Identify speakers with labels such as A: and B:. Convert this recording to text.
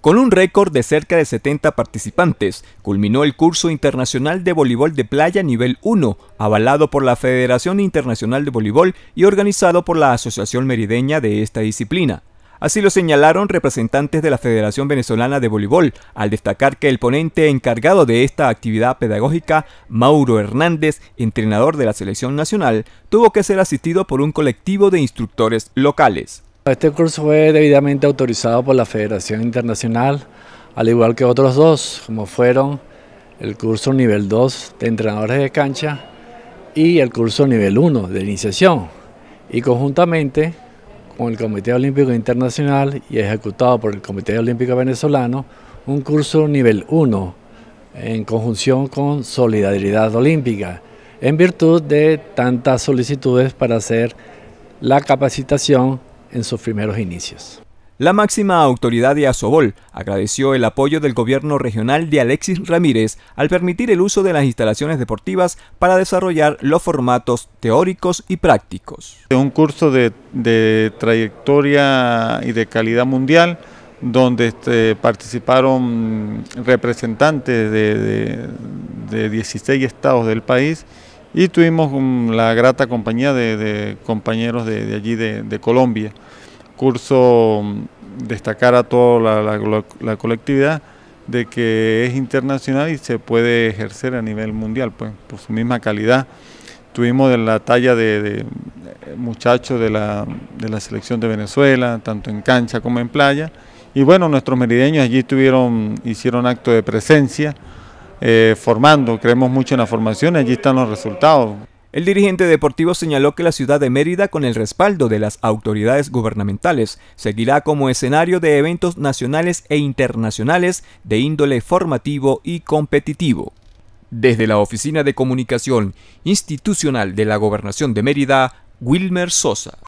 A: Con un récord de cerca de 70 participantes, culminó el curso internacional de voleibol de playa nivel 1, avalado por la Federación Internacional de Voleibol y organizado por la Asociación Merideña de esta disciplina. Así lo señalaron representantes de la Federación Venezolana de Voleibol, al destacar que el ponente encargado de esta actividad pedagógica, Mauro Hernández, entrenador de la selección nacional, tuvo que ser asistido por un colectivo de instructores locales.
B: Este curso fue debidamente autorizado por la Federación Internacional, al igual que otros dos, como fueron el curso nivel 2 de entrenadores de cancha y el curso nivel 1 de iniciación. Y conjuntamente con el Comité Olímpico Internacional y ejecutado por el Comité Olímpico Venezolano, un curso nivel 1 en conjunción con Solidaridad Olímpica, en virtud de tantas solicitudes para hacer la capacitación en sus primeros inicios.
A: La máxima autoridad de Asobol agradeció el apoyo del gobierno regional de Alexis Ramírez al permitir el uso de las instalaciones deportivas para desarrollar los formatos teóricos y prácticos.
C: Un curso de, trayectoria y de calidad mundial donde este, participaron representantes de, 16 estados del país y tuvimos la grata compañía de, compañeros de, allí de, Colombia. Curso mm, destacar a toda la, colectividad de que es internacional y se puede ejercer a nivel mundial, pues, por su misma calidad. Tuvimos de la talla de, muchachos de la, de la selección de Venezuela, tanto en cancha como en playa. Y bueno, nuestros merideños allí tuvieron, hicieron acto de presencia. Eh, formando, creemos mucho en la formación, allí están los resultados.
A: El dirigente deportivo señaló que la ciudad de Mérida, con el respaldo de las autoridades gubernamentales, seguirá como escenario de eventos nacionales e internacionales de índole formativo y competitivo. Desde la Oficina de Comunicación Institucional de la Gobernación de Mérida, Wilmer Sosa.